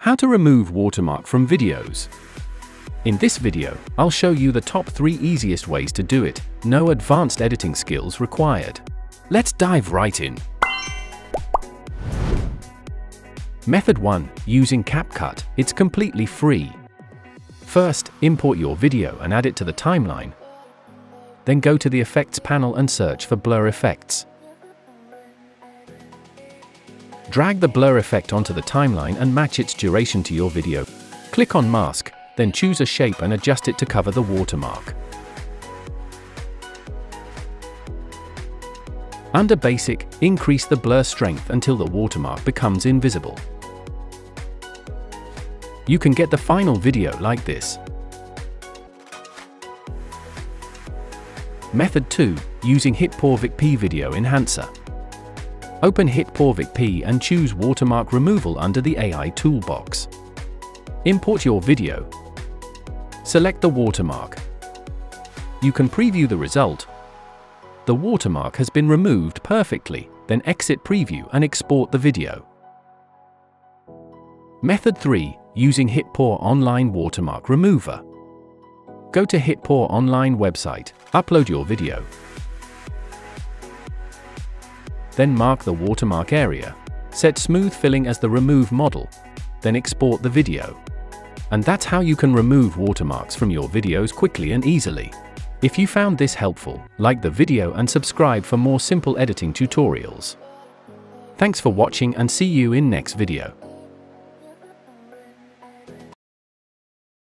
How to remove watermark from videos. In this video, I'll show you the top 3 easiest ways to do it, no advanced editing skills required. Let's dive right in. Method 1. Using CapCut, it's completely free. First, import your video and add it to the timeline. Then go to the Effects panel and search for Blur Effects. Drag the blur effect onto the timeline and match its duration to your video. Click on Mask, then choose a shape and adjust it to cover the watermark. Under Basic, increase the blur strength until the watermark becomes invisible. You can get the final video like this. Method 2, using HitPaw P Video Enhancer. Open HitPaw P and choose Watermark Removal under the AI toolbox. Import your video. Select the watermark. You can preview the result. The watermark has been removed perfectly, then exit preview and export the video. Method 3. Using HitPaw Online Watermark Remover. Go to HitPaw Online website, upload your video, then mark the watermark area. Set smooth filling as the remove model, then export the video. And that's how you can remove watermarks from your videos quickly and easily. If you found this helpful, like the video and subscribe for more simple editing tutorials. Thanks for watching and see you in next video.